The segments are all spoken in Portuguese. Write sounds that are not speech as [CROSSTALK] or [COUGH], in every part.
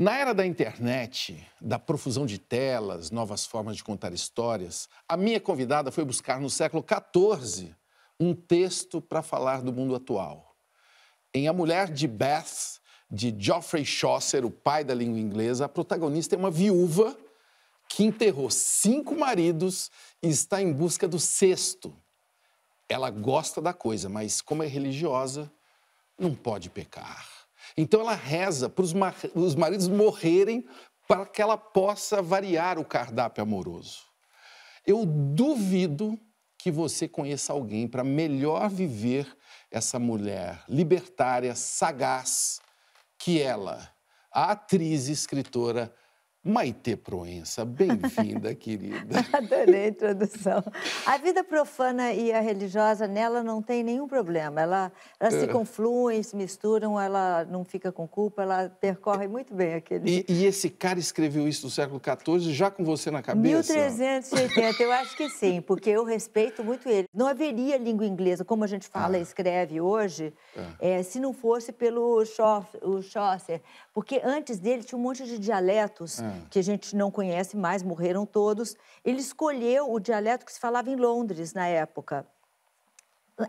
Na era da internet, da profusão de telas, novas formas de contar histórias, a minha convidada foi buscar no século XIV um texto para falar do mundo atual. Em A Mulher de Bath, de Geoffrey Chaucer, o pai da língua inglesa, a protagonista é uma viúva que enterrou cinco maridos e está em busca do sexto. Ela gosta da coisa, mas como é religiosa, não pode pecar. Então ela reza para os maridos morrerem para que ela possa variar o cardápio amoroso. Eu duvido que você conheça alguém para melhor viver essa mulher libertária, sagaz, que ela, a atriz e escritora Maite Proença, bem-vinda, [LAUGHS] querida. Adorei a introdução. A vida profana e a religiosa nela não tem nenhum problema. Ela, elas se é. confluem, se misturam, ela não fica com culpa, ela percorre muito bem aquele. E, e esse cara escreveu isso no século XIV, já com você na cabeça? 1380, eu acho que sim, [LAUGHS] porque eu respeito muito ele. Não haveria língua inglesa, como a gente fala e ah. escreve hoje, é. É, se não fosse pelo Chaucer, porque antes dele tinha um monte de dialetos. É que a gente não conhece mais, morreram todos. Ele escolheu o dialeto que se falava em Londres na época.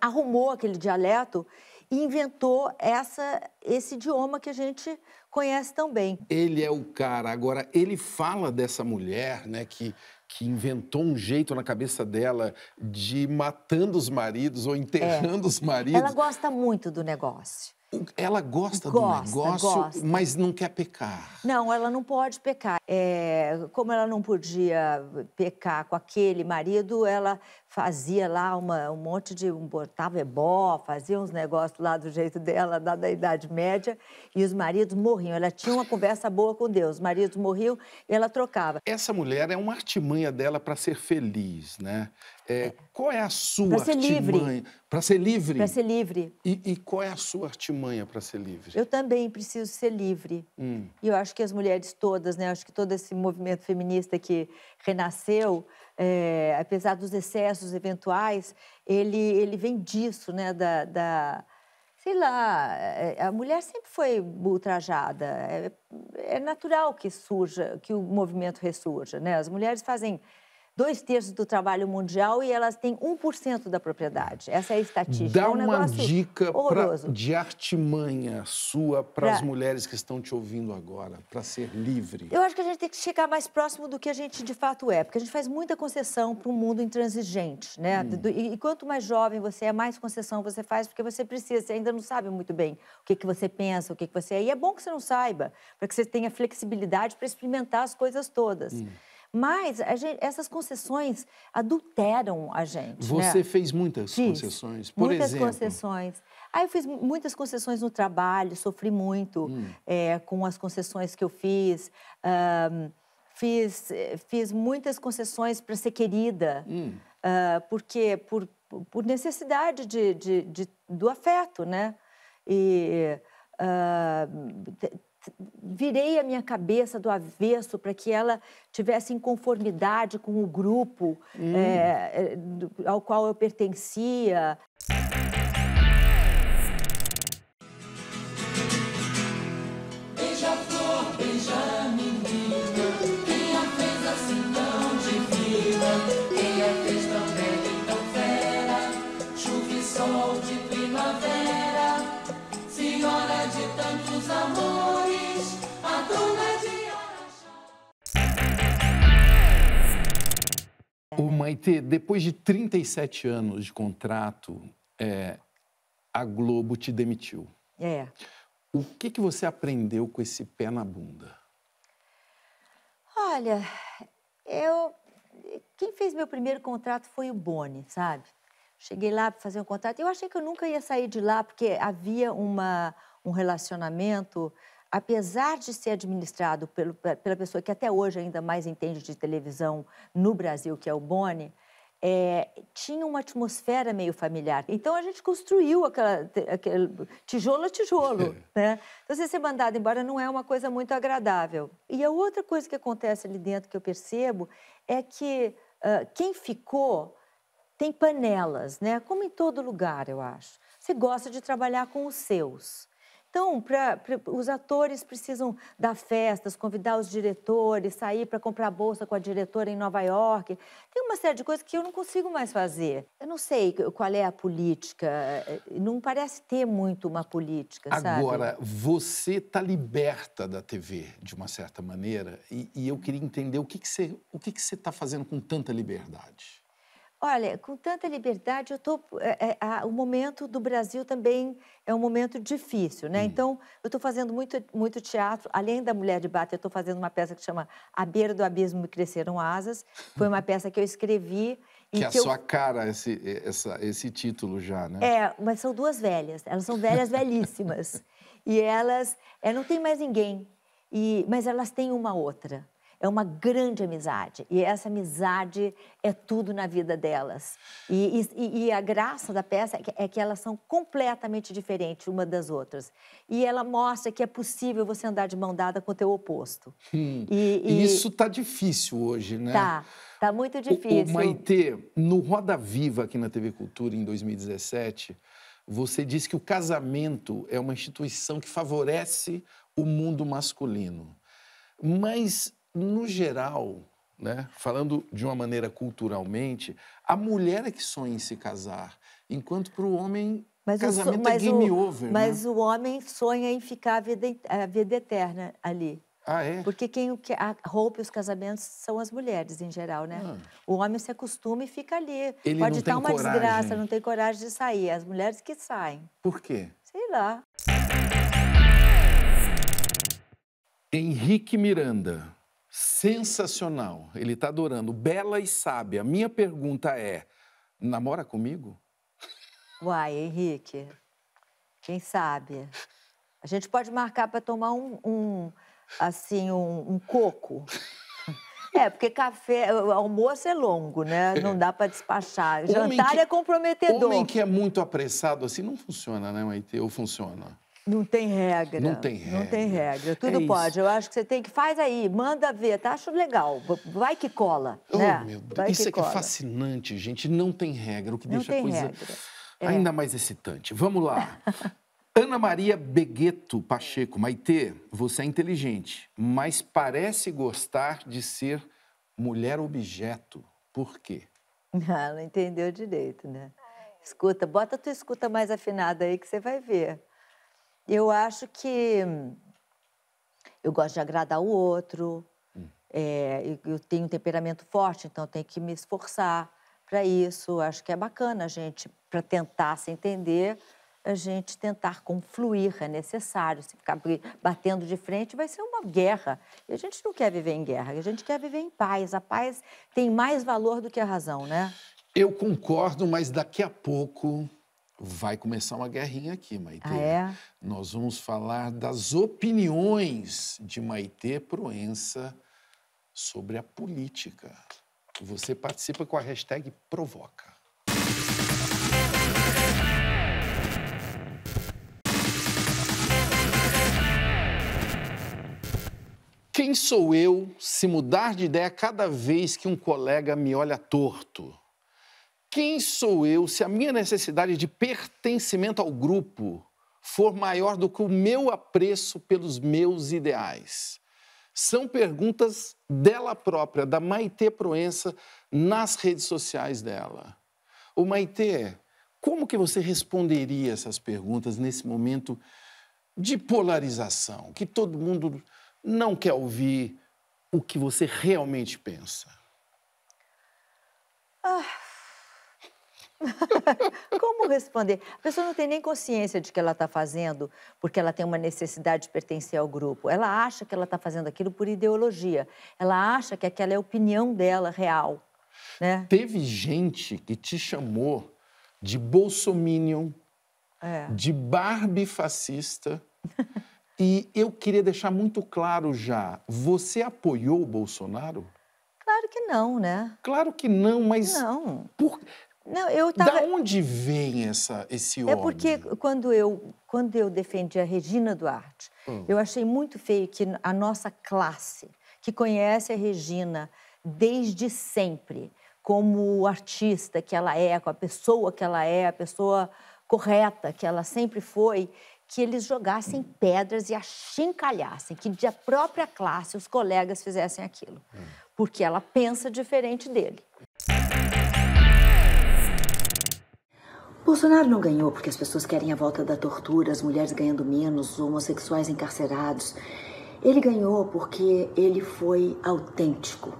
Arrumou aquele dialeto e inventou essa, esse idioma que a gente conhece tão bem. Ele é o cara. Agora, ele fala dessa mulher, né, que, que inventou um jeito na cabeça dela de ir matando os maridos ou enterrando é. os maridos. Ela gosta muito do negócio. Ela gosta, gosta, do negócio, gosta. mas não quer pecar. Não, ela não pode pecar. É, como ela não podia pecar com aquele marido, ela fazia lá uma, um monte de. Um, botava ebó, fazia uns negócios lá do jeito dela, da, da Idade Média, e os maridos morriam. Ela tinha uma conversa boa com Deus. Os maridos morriam e ela trocava. Essa mulher é uma artimanha dela para ser feliz, né? É, qual é a sua pra ser artimanha? Para ser livre. Para ser livre. E, e, qual é a sua artimanha para ser livre? Eu também preciso ser livre. Hum. E eu acho que as mulheres todas, né? Acho que todo esse movimento feminista que renasceu é, apesar dos excessos eventuais, ele, ele vem disso, né? Da, da, sei lá, é, a mulher sempre foi ultrajada. É, é natural que surja, que o movimento ressurja, né? As mulheres fazem dois terços do trabalho mundial e elas têm 1% da propriedade. Essa é a estatística. Dá é um uma dica pra, de artimanha sua para as mulheres que estão te ouvindo agora, para ser livre. Eu acho que a gente tem que chegar mais próximo do que a gente de fato é, porque a gente faz muita concessão para um mundo intransigente, né? Hum. E, e, quanto mais jovem você é, mais concessão você faz, porque você precisa, você ainda não sabe muito bem o que, que você pensa, o que, que você é. E é bom que você não saiba, para que você tenha flexibilidade para experimentar as coisas todas. Hum. Mas gente, essas concessões adulteram a gente. Né? Você né? fez muitas Fiz, concessões, por muitas exemplo? Muitas concessões. Aí eu fiz muitas concessões no trabalho, sofri muito hum. é, com as concessões que eu fiz. Um, fiz, fiz muitas concessões para ser querida, hum. uh, porque por, por necessidade de, de, de, do afeto, né? E uh, virei a minha cabeça do avesso para que ela tivesse em conformidade com o grupo hum. é, ao qual eu pertencia. Maite, depois de 37 anos de contrato, é, a Globo te demitiu. É. O que, que você aprendeu com esse pé na bunda? Olha, eu. Quem fez meu primeiro contrato foi o Boni, sabe? Cheguei lá para fazer um contrato. Eu achei que eu nunca ia sair de lá, porque havia uma, um relacionamento apesar de ser administrado pelo, pela pessoa que até hoje ainda mais entende de televisão no Brasil, que é o Boni, é, tinha uma atmosfera meio familiar. Então a gente construiu aquela, aquele tijolo a tijolo. [LAUGHS] né? Então, você ser mandado embora não é uma coisa muito agradável. E a outra coisa que acontece ali dentro que eu percebo é que uh, quem ficou tem panelas, né? como em todo lugar, eu acho. Você gosta de trabalhar com os seus. Então, pra, pra, os atores precisam dar festas, convidar os diretores, sair para comprar bolsa com a diretora em Nova York. Tem uma série de coisas que eu não consigo mais fazer. Eu não sei qual é a política, eh, não parece ter muito uma política, Agora, sabe? Você está liberta da TV, de uma certa maneira, e, e eu queria entender o que, que você está fazendo com tanta liberdade. Olha, com tanta liberdade, eu tô, é, é, o momento do Brasil também é um momento difícil, né? Hum. Então, eu estou fazendo muito, muito teatro. Além da Mulher de Bata, eu estou fazendo uma peça que chama A Beira do Abismo Me Cresceram Asas. Foi uma [LAUGHS] peça que eu escrevi. que é a sua cara, esse, essa, esse título já, né? É, mas são duas velhas. Elas são velhas velhíssimas. [LAUGHS] e elas é, não tem mais ninguém. E, mas elas têm uma outra é uma grande amizade. E essa amizade é tudo na vida delas. E, e, e a graça da peça é que, é que, elas são completamente diferentes uma das outras. E ela mostra que é possível você andar de mão dada com o teu oposto. Hum. E, e, Isso está difícil hoje, né? Tá, tá muito difícil. O, o Maitê, no Roda Viva aqui na TV Cultura em 2017, você disse que o casamento é uma instituição que favorece o mundo masculino. Mas no geral, né, falando de uma maneira culturalmente, a mulher é que sonha em se casar, enquanto para o homem mas casamento o, é game o, over. Mas né? o homem sonha em ficar a vida, a vida eterna ali. Ah, é? Porque quem rompe os casamentos são as mulheres, em geral, né? Ah. O homem se acostuma e fica ali. Ele Pode estar uma coragem. desgraça, não tem coragem de sair. As mulheres que saem. Por quê? Sei lá. Henrique Miranda sensacional. Ele está adorando. Bela e sábia. Minha pergunta é: namora comigo? Uai, Henrique, quem sabe? A gente pode marcar para tomar um, um, assim, um, um coco. É, porque café, almoço é longo, né? Não dá para despachar. Jantar que, é comprometedor. Homem que é muito apressado assim não funciona, né, Maite? Ou funciona? Não tem regra. Não tem regra. Não tem regra. Tudo é pode. Eu acho que você tem que faz aí, manda ver, tá? Acho legal. Vai que cola. Oh, né? meu Deus. Vai Isso que é que é fascinante, gente. Não tem regra, o que não deixa a coisa regra. É. ainda mais excitante. Vamos lá. [LAUGHS] Ana Maria Begueto Pacheco, Maitê, você é inteligente, mas parece gostar de ser mulher objeto. Por quê? [LAUGHS] Ah, não entendeu direito, né? Escuta, bota a tua escuta mais afinada aí que você vai ver. Eu acho que eu gosto de agradar o outro, hum. é, eu tenho um temperamento forte, então tenho que me esforçar para isso. Acho que é bacana a gente, para tentar se entender, a gente tentar confluir, é necessário. Se ficar batendo de frente, vai ser uma guerra. E a gente não quer viver em guerra, a gente quer viver em paz. A paz tem mais valor do que a razão, né? Eu concordo, mas daqui a pouco vai começar uma guerrinha aqui, Maitê. Ah, é? Nós vamos falar das opiniões de Maitê Proença sobre a política. Você participa com a hashtag Provoca. Quem sou eu se mudar de ideia cada vez que um colega me olha torto? Quem sou eu se a minha necessidade de pertencimento ao grupo for maior do que o meu apreço pelos meus ideais? São perguntas dela própria, da Maitê Proença, nas redes sociais dela. O Maitê, como que você responderia essas perguntas nesse momento de polarização, que todo mundo não quer ouvir o que você realmente pensa? Ah [LAUGHS] Como responder? A pessoa não tem nem consciência de que ela está fazendo porque ela tem uma necessidade de pertencer ao grupo. Ela acha que ela está fazendo aquilo por ideologia. Ela acha que aquela é a opinião dela real. Né? Teve gente que te chamou de bolsominion, é. de Barbie fascista. [LAUGHS] e eu queria deixar muito claro já: você apoiou o Bolsonaro? Claro que não, né? Claro que não, mas. Não. Por... Não, eu tava... Da onde vem essa, esse ódio? É porque quando eu, quando eu defendi a Regina Duarte, hum. eu achei muito feio que a nossa classe, que conhece a Regina desde sempre, como artista que ela é, com a pessoa que ela é, a pessoa correta que ela sempre foi, que eles jogassem pedras e achincalhassem, que de a própria classe os colegas fizessem aquilo, porque ela pensa diferente dele. Bolsonaro não ganhou porque as pessoas querem a volta da tortura, as mulheres ganhando menos, os homossexuais encarcerados. Ele ganhou porque ele foi autêntico.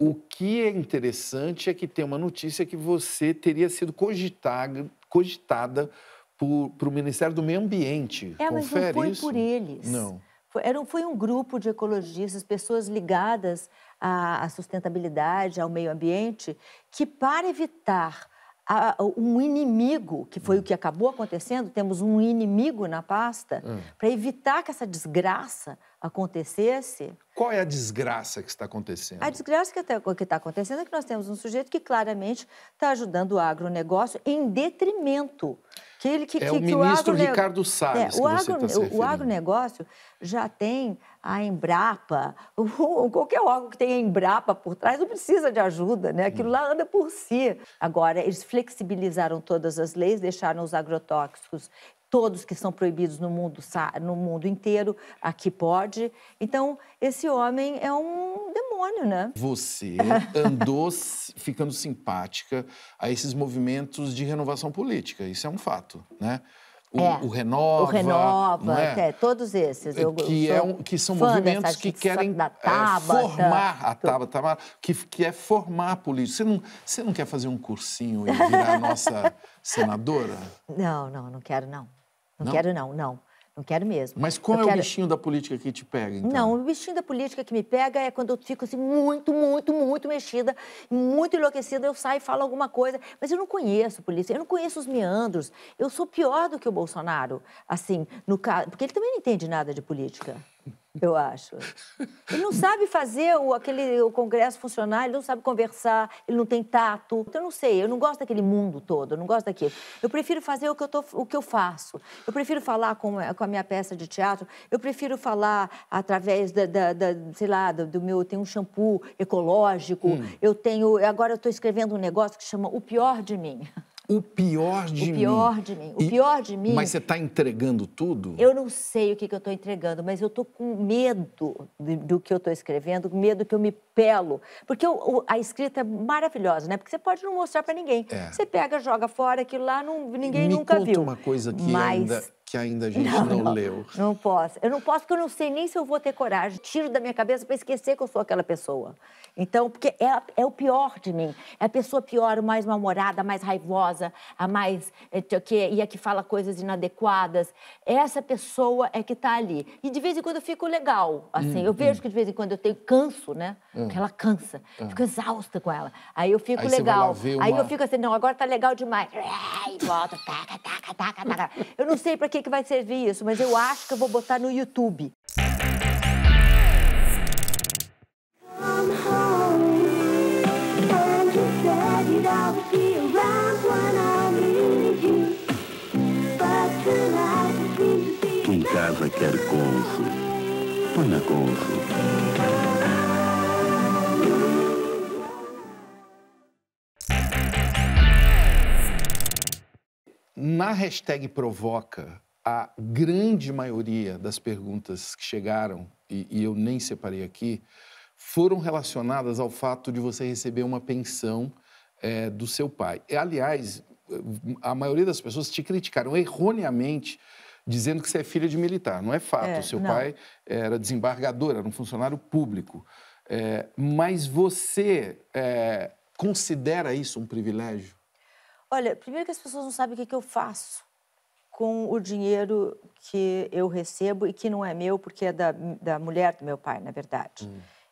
O que é interessante é que tem uma notícia que você teria sido cogitada, cogitada para o Ministério do Meio Ambiente. É, mas Confere não foi isso? por eles. Não. Foi, era, foi um grupo de ecologistas, pessoas ligadas à, sustentabilidade, ao meio ambiente, que para evitar a- um inimigo, que foi o que acabou acontecendo, temos um inimigo na pasta, para evitar que essa desgraça acontecesse, Qual é a desgraça que está acontecendo? a desgraça que está acontecendo é que nós temos um sujeito que claramente está ajudando o agronegócio em detrimento. Que ele, que, É que, o ministro agrone- Ricardo Salles É, o, agro- se o- o agronegócio já tem a Embrapa, [LAUGHS] qualquer órgão que tenha Embrapa por trás não precisa de ajuda, né? Aquilo lá anda por si. Agora, eles flexibilizaram todas as leis, deixaram os agrotóxicos todos que são proibidos no mundo, no mundo inteiro, aqui pode. Então, esse homem é um demônio, né? Você [LAUGHS] andou ficando simpática a esses movimentos de renovação política. Isso é um fato, né? O, É. o Renova. O Renova, é? é, todos esses. Eu, que, é um- que são movimentos que querem é, Tabata, formar a. Tabata Amaral, que, que é formar políticos. Você não, você não quer fazer um cursinho e virar a nossa [LAUGHS] senadora? Não, não, não quero, não. Não, Não? quero, não, não. Não quero mesmo. Mas qual Eu é o quero- bichinho da política que te pega, então? Não, o bichinho da política que me pega é quando eu fico assim muito, muito, muito mexida, muito enlouquecida, eu saio e falo alguma coisa, mas eu não conheço polícia, eu não conheço os meandros. Eu sou pior do que o Bolsonaro, assim, no caso, porque ele também não entende nada de política. Eu acho. Ele não sabe fazer o, aquele, o Congresso funcionar, ele não sabe conversar, ele não tem tato. Então, eu não sei, eu não gosto daquele mundo todo, eu não gosto daquilo. Eu prefiro fazer o que eu, tô, o que eu faço. Eu prefiro falar com, a- com a minha peça de teatro, eu prefiro falar através da, da- da- sei lá, do, do meu... Tem um shampoo ecológico, eu tenho... Agora eu estou escrevendo um negócio que chama O Pior de Mim. O pior de O mim. pior de mim. O E- pior de mim... Mas você está entregando tudo? Eu não sei o que, que eu estou entregando, mas eu estou com medo de- do que eu estou escrevendo, medo que eu me pelo. Porque o- o- a escrita é maravilhosa, né? Porque você pode não mostrar para ninguém. É. Você pega, joga fora, aquilo lá não, ninguém Me nunca conta viu. uma coisa que, mas... ainda, que ainda a [LAUGHS] gente não, leu. Não posso. Eu não posso porque eu não sei nem se eu vou ter coragem. Tiro da minha cabeça para esquecer que eu sou aquela pessoa. Então, porque é, é o pior de mim. É a pessoa pior, mais mal-humorada, a mais raivosa, a mais. eh, que, e a que fala coisas inadequadas. Essa pessoa é que está ali. E de vez em quando eu fico legal. Assim, Hum, eu vejo que de vez em quando eu tenho canso, né? Porque ela cansa. Fico exausta com ela. Aí eu fico Aí legal. ver Aí uma- eu fico assim, não, agora tá legal demais. Ai, volta, taca, taca, taca, taca. Eu não sei para que, que vai servir isso, mas eu acho que eu vou botar no YouTube. Be Quem casa quer cônsul. Põe a cônsul. Na hashtag Provoca, a grande maioria das perguntas que chegaram, e, e eu nem separei aqui, foram relacionadas ao fato de você receber uma pensão eh, do seu pai. E, aliás, a maioria das pessoas te criticaram erroneamente, dizendo que você é filha de militar. Não é fato. É, seu não. pai era desembargador, era um funcionário público. Eh, mas você eh, considera isso um privilégio? Olha, primeiro que as pessoas não sabem o que, que eu faço com o dinheiro que eu recebo e que não é meu, porque é da, da mulher do meu pai, na verdade.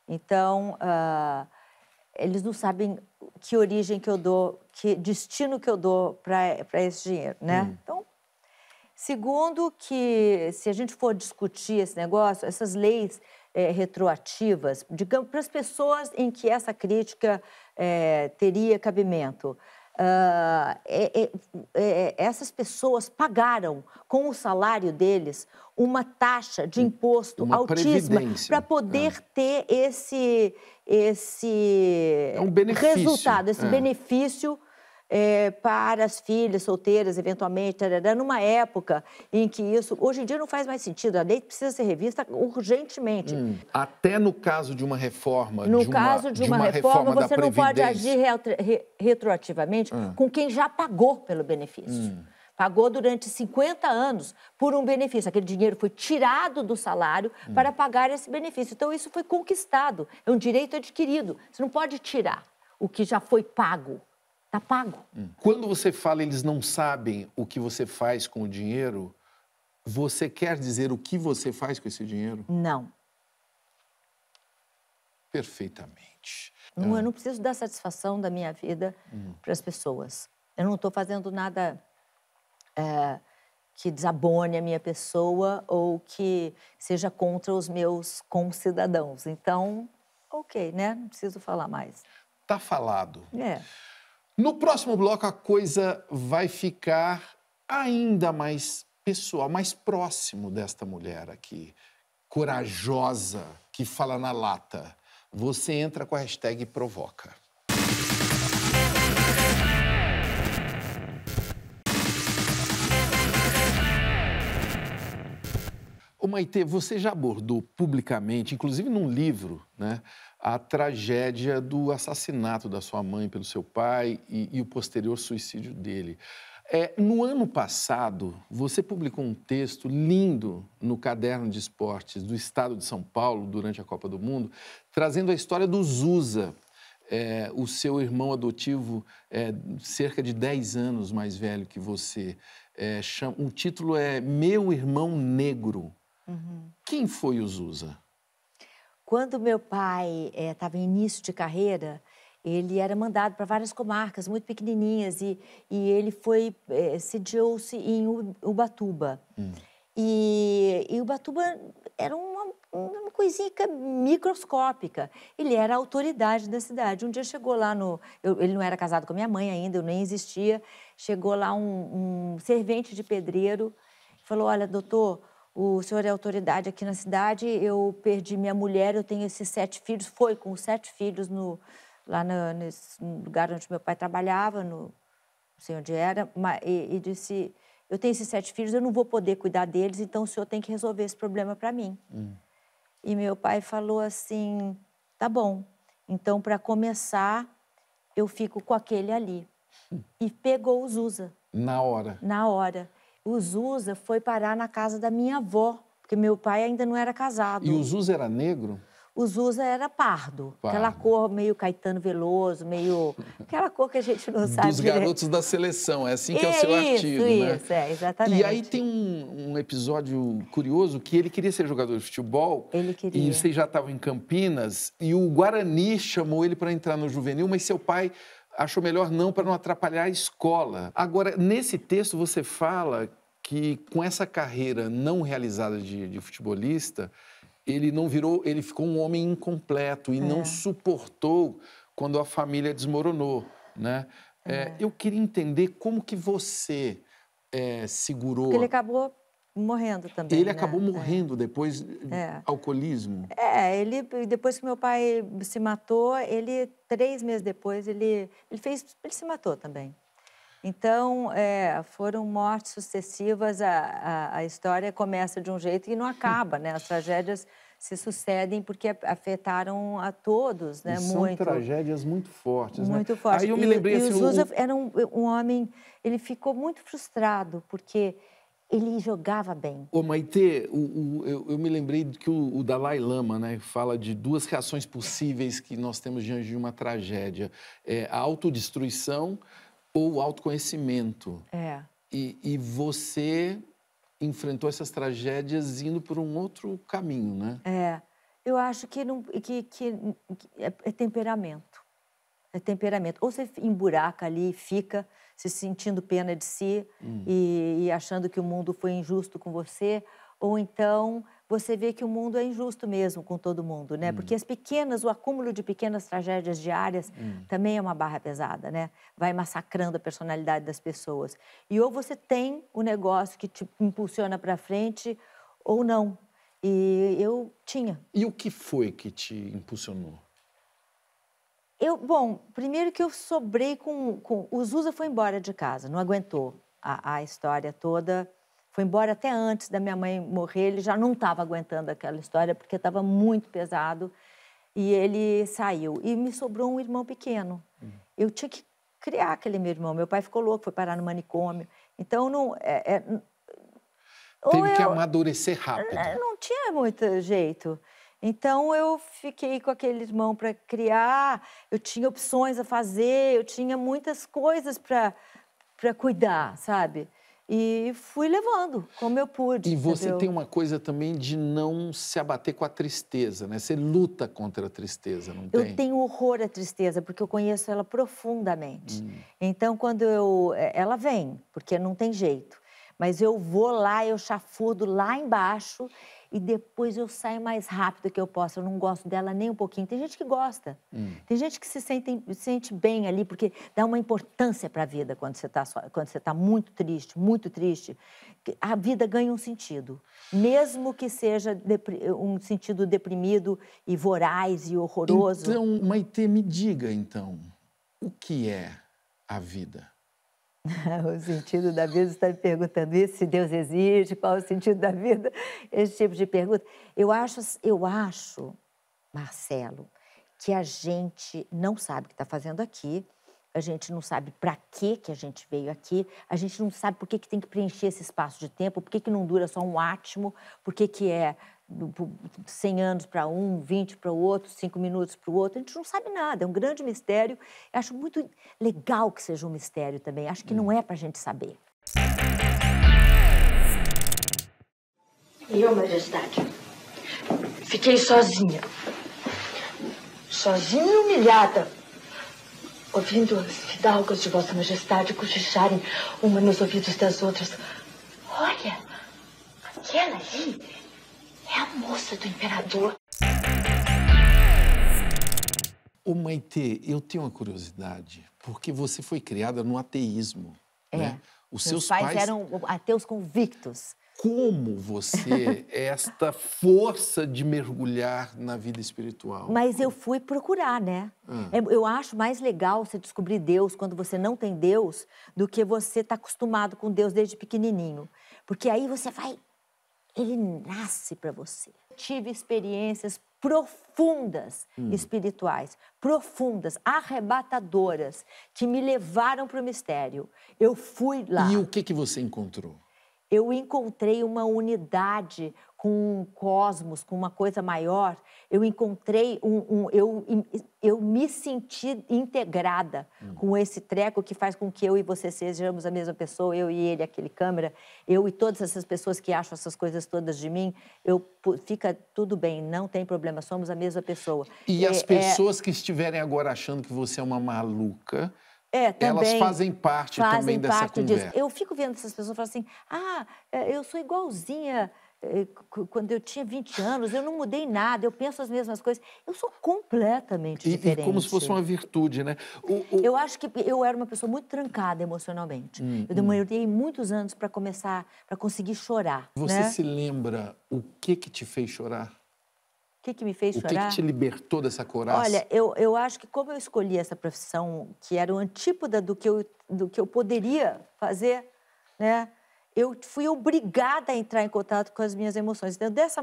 Então, ah, eles não sabem que origem que eu dou, que destino que eu dou para esse dinheiro, né? Então, Segundo, que se a gente for discutir esse negócio, essas leis eh, retroativas, digamos, para as pessoas em que essa crítica eh, teria cabimento, ah, é- é- é- essas pessoas pagaram com o salário deles uma taxa de imposto Uma altíssima para poder ter esse, esse É um resultado, esse é. benefício eh, para as filhas solteiras, eventualmente, tarará, numa época em que isso, hoje em dia não faz mais sentido, a lei precisa ser revista urgentemente. Hum, Até no caso de uma reforma. No de uma, caso de uma, reforma, da você não pode agir re- retroativamente com quem já pagou pelo benefício. Pagou durante 50 anos por um benefício. Aquele dinheiro foi tirado do salário para pagar esse benefício. Então, isso foi conquistado. É um direito adquirido. Você não pode tirar o que já foi pago. Está pago. Quando você fala eles não sabem o que você faz com o dinheiro, você quer dizer o que você faz com esse dinheiro? Não. Perfeitamente. Não, Eu não preciso dar satisfação da minha vida Hum. para as pessoas. Eu não estou fazendo nada é, que desabone a minha pessoa ou que seja contra os meus concidadãos. Então, ok, né? Não preciso falar mais. Tá falado. É. No próximo bloco, a coisa vai ficar ainda mais pessoal, mais próximo desta mulher aqui, corajosa, que fala na lata. Você entra com a hashtag provoca. Ô Maite, você já abordou publicamente, inclusive num livro, né, a tragédia do assassinato da sua mãe pelo seu pai e, e o posterior suicídio dele. É, no ano passado, você publicou um texto lindo no Caderno de Esportes do Estado de São Paulo, durante a Copa do Mundo, trazendo a história do Zusa, é, o seu irmão adotivo, é, cerca de 10 anos mais velho que você. É, chama- o título é Meu Irmão Negro. Quem foi o Zusa? Quando meu pai estava em início de carreira, ele era mandado para várias comarcas muito pequenininhas e, e ele foi eh, sediou-se em Ubatuba. E, e Ubatuba era uma, uma coisinha microscópica. Ele era a autoridade da cidade. Um dia chegou lá no... eu- ele não era casado com a minha mãe ainda, eu nem existia. Chegou lá um, um servente de pedreiro falou, olha, doutor, o senhor é autoridade aqui na cidade, eu perdi minha mulher, eu tenho esses sete filhos. Foi com sete filhos no, lá no, nesse lugar onde meu pai trabalhava, no, não sei onde era, ma- e, e disse, eu tenho esses sete filhos, eu não vou poder cuidar deles, então o senhor tem que resolver esse problema para mim. E meu pai falou assim, tá bom, então para começar, eu fico com aquele ali. E pegou o Zusa Na hora. na hora. O Zusa foi parar na casa da minha avó, porque meu pai ainda não era casado. E o Zusa era negro? O Zusa era pardo, aquela Pardo. cor meio Caetano Veloso, meio. [LAUGHS] aquela cor que a gente não sabe. Dos direito. garotos da seleção, é assim que é, o É seu isso, artigo, né? isso, é, exatamente. E aí tem um, um episódio curioso que ele queria ser jogador de futebol. Ele queria. E vocês já estavam em Campinas e o Guarani chamou ele para entrar no juvenil, mas seu pai achou melhor não para não atrapalhar a escola. Agora, nesse texto você fala que com essa carreira não realizada de, de futebolista, ele não virou, ele ficou um homem incompleto e É. não suportou quando a família desmoronou, né? É, eu queria entender como que você é, segurou. Porque ele acabou morrendo também. Ele né? acabou É. morrendo depois É. alcoolismo. É, ele depois que meu pai se matou, ele três meses depois ele ele fez ele se matou também. Então é, foram mortes sucessivas. A, a, a história começa de um jeito e não acaba, né? As tragédias se sucedem porque afetaram a todos, né? E são Muito. tragédias muito fortes, né? Muito forte. Aí eu me E- lembrei e, assim, o o- Zusa era um, um homem, ele ficou muito frustrado porque ele jogava bem. Ô, Maitê, o- o- eu, eu me lembrei que o, o Dalai Lama né, fala de duas reações possíveis que nós temos diante de uma tragédia: é a autodestruição ou o autoconhecimento. É. E, e você enfrentou essas tragédias indo por um outro caminho, né? É, eu acho que, não, que, que, é, é temperamento. É temperamento. Ou você emburaca ali fica se sentindo pena de si e, e achando que o mundo foi injusto com você, ou então você vê que o mundo é injusto mesmo com todo mundo, né? Porque as pequenas, o acúmulo de pequenas tragédias diárias também é uma barra pesada, né? Vai massacrando a personalidade das pessoas. E ou você tem o negócio que te impulsiona para frente, ou não. E eu tinha. E o que foi que te impulsionou? Eu, bom, primeiro que eu sobrei com, com... O Zusa foi embora de casa, não aguentou a, a história toda. Foi embora até antes da minha mãe morrer, ele já não estava aguentando aquela história, porque estava muito pesado. E ele saiu. E me sobrou um irmão pequeno. Eu tinha que criar aquele meu irmão. Meu pai ficou louco, foi parar no manicômio. Então, não... É, é, Teve que amadurecer rápido. é, não tinha muito jeito. Então eu fiquei com aquele irmão para criar, eu tinha opções a fazer, eu tinha muitas coisas para para cuidar, sabe? E fui levando como eu pude. E você entendeu? tem uma coisa também de não se abater com a tristeza, né? Você luta contra a tristeza, não tem? Eu tenho horror à tristeza, porque eu conheço ela profundamente. Então, quando eu. eh, Ela vem, porque não tem jeito. Mas eu vou lá, eu chafudo lá embaixo e depois eu saio mais rápido que eu posso. Eu não gosto dela nem um pouquinho. Tem gente que gosta. Tem gente que se sente, sente bem ali, porque dá uma importância para a vida quando você está quando você tá muito triste, muito triste. A vida ganha um sentido. Mesmo que seja um sentido deprimido e voraz e horroroso. Então, Maitê, me diga então, o que é a vida? [LAUGHS] o sentido da vida, você está me perguntando isso, se Deus existe, qual é o sentido da vida, esse tipo de pergunta. Eu acho, eu acho, Marcelo, que a gente não sabe o que está fazendo aqui, a gente não sabe para que que a gente veio aqui, a gente não sabe por que, que tem que preencher esse espaço de tempo, por que, que não dura só um átimo, por que, que é 100 anos para um, 20 para o outro, 5 minutos para o outro. A gente não sabe nada, é um grande mistério. Eu acho muito legal que seja um mistério também. Acho que não é para a gente saber. E eu, majestade, fiquei sozinha. Sozinha e humilhada. Ouvindo as fidalgas de Vossa Majestade cochicharem uma nos ouvidos das outras. Olha, aquela ali é a moça do imperador. Ô Maitê, eu tenho uma curiosidade, porque você foi criada no ateísmo, né? Os É. Meus seus pais, eram ateus convictos. Como você é [LAUGHS] esta força de mergulhar na vida espiritual? Mas eu fui procurar, né? Hum. É, Eu acho mais legal você descobrir Deus quando você não tem Deus do que você estar acostumado com Deus desde pequenininho. Porque aí você vai. Ele nasce para você. Tive experiências profundas Hum. espirituais, profundas, arrebatadoras, que me levaram para o mistério. Eu fui lá. E o que, que você encontrou? eu encontrei uma unidade com um cosmos, com uma coisa maior. Eu encontrei um, um- eu, eu me senti integrada com esse treco que faz com que eu e você sejamos a mesma pessoa, eu e ele, aquele câmera, eu e todas essas pessoas que acham essas coisas todas de mim, eu fica tudo bem, não tem problema, somos a mesma pessoa. E É- as é- pessoas que estiverem agora achando que você é uma maluca, É, elas também fazem parte fazem também dessa parte disso. conversa. Eu fico vendo essas pessoas falam assim: ah, é, eu sou igualzinha é, quando eu tinha 20 anos, eu não mudei nada, eu penso as mesmas coisas. Eu sou completamente E, e diferente. como se fosse uma virtude, né? O- o- Eu acho que eu era uma pessoa muito trancada emocionalmente. Hum, eu demorei muitos anos para começar, para conseguir chorar. Você né? se lembra o que que te fez chorar? O que, que me fez O que, chorar? que te libertou dessa coragem? Olha, eu, eu acho que como eu escolhi essa profissão, que era o antípoda do que eu, do que eu poderia fazer, né? Eu fui obrigada a entrar em contato com as minhas emoções. Então, dessa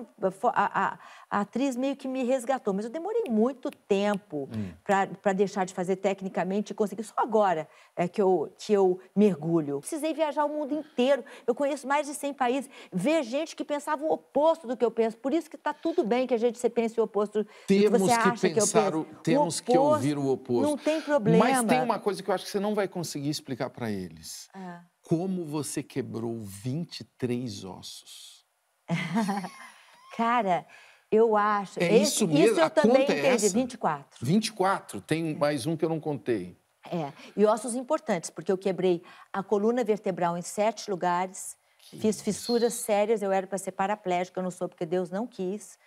a, a- a atriz meio que me resgatou, mas eu demorei muito tempo para deixar de fazer tecnicamente e conseguir. Só agora é que eu, que eu mergulho. Precisei viajar o mundo inteiro. Eu conheço mais de 100 países. Ver gente que pensava o oposto do que eu penso. Por isso que está tudo bem que a gente se pense o oposto do que Temos você que acha que eu pensar, penso. o, temos que oposto ouvir o oposto. Não tem problema. Mas tem uma coisa que eu acho que você não vai conseguir explicar para eles. Ah. Como você quebrou 23 ossos? [LAUGHS] Cara, eu acho. É isso mesmo? Isso eu A também conta é entendi. essa? 24. 24. Tem mais um que eu não contei. É. E ossos importantes, porque eu quebrei a coluna vertebral em sete lugares, fiz fissuras sérias, eu era para ser paraplégica, eu não sou porque Deus não quis.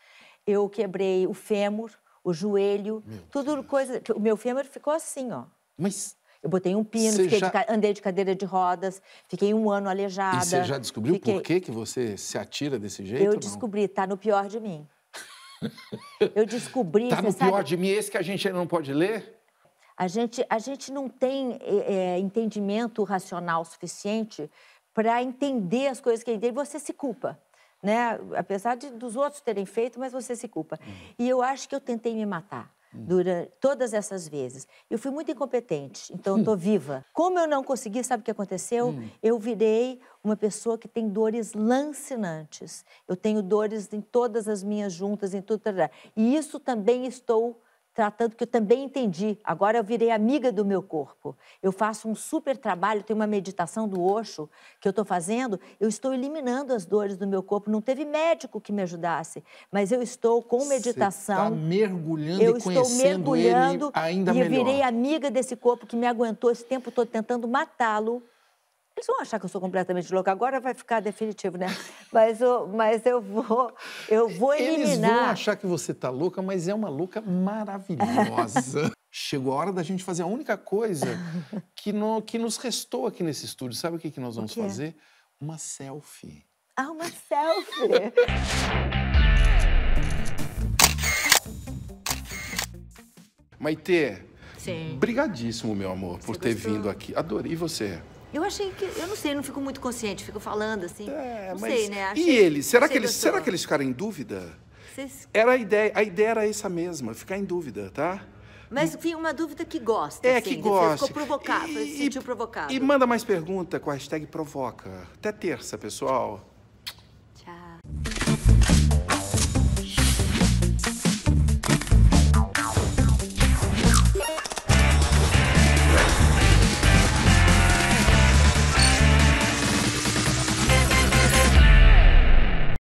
Eu quebrei o fêmur, o joelho, tudo coisa. que O meu fêmur ficou assim, ó. Mas Eu botei um pino, de já- ca- andei de cadeira de rodas, fiquei um ano aleijada. e você já descobriu fiquei... por que, que você se atira desse jeito? Eu descobri, tá no pior de mim. [LAUGHS] Eu descobri, Tá você no sabe, pior de mim, esse que a gente ainda não pode ler? A gente, a gente não tem é, é, entendimento racional suficiente para entender as coisas que ele tem. Você se culpa, né? Apesar de, dos outros terem feito, mas você se culpa. E eu acho que eu tentei me matar durante todas essas vezes. Eu fui muito incompetente, então estou viva. Como eu não consegui, sabe o que aconteceu? Eu virei uma pessoa que tem dores lancinantes. Eu tenho dores em todas as minhas juntas, em tudo. E isso também estou tratando, que eu também entendi. Agora eu virei amiga do meu corpo. Eu faço um super trabalho, tem uma meditação do Osho que eu estou fazendo, eu estou eliminando as dores do meu corpo. Não teve médico que me ajudasse, mas eu estou com meditação. Você tá mergulhando Eu e estou conhecendo mergulhando ele ainda e melhor. virei amiga desse corpo que me aguentou esse tempo todo tentando matá-lo. Eles vão achar que eu sou completamente louca. Agora vai ficar definitivo, né? Mas eu, mas eu vou, eu vou Eles eliminar. vão achar que você tá louca, mas é uma louca maravilhosa. [LAUGHS] Chegou a hora da gente fazer a única coisa que, no- que nos restou aqui nesse estúdio. Sabe o que, que nós vamos quê? fazer? Uma selfie. Ah, uma selfie. Maitê, Sim. brigadíssimo, meu amor, por Você ter gostou? vindo aqui. Adorei. Você? Eu achei que. Eu não sei, não fico muito consciente, fico falando assim. não sei, né? É, E Achei- eles? Será achei que eles, será que eles ficaram em dúvida? Vocês- Era a ideia, a ideia era essa mesma, ficar em dúvida, tá? Mas enfim, uma dúvida que gosta. É assim, que gosta. ficou provocado, E- se sentiu provocado. E manda mais pergunta com a hashtag provoca. Até terça, pessoal.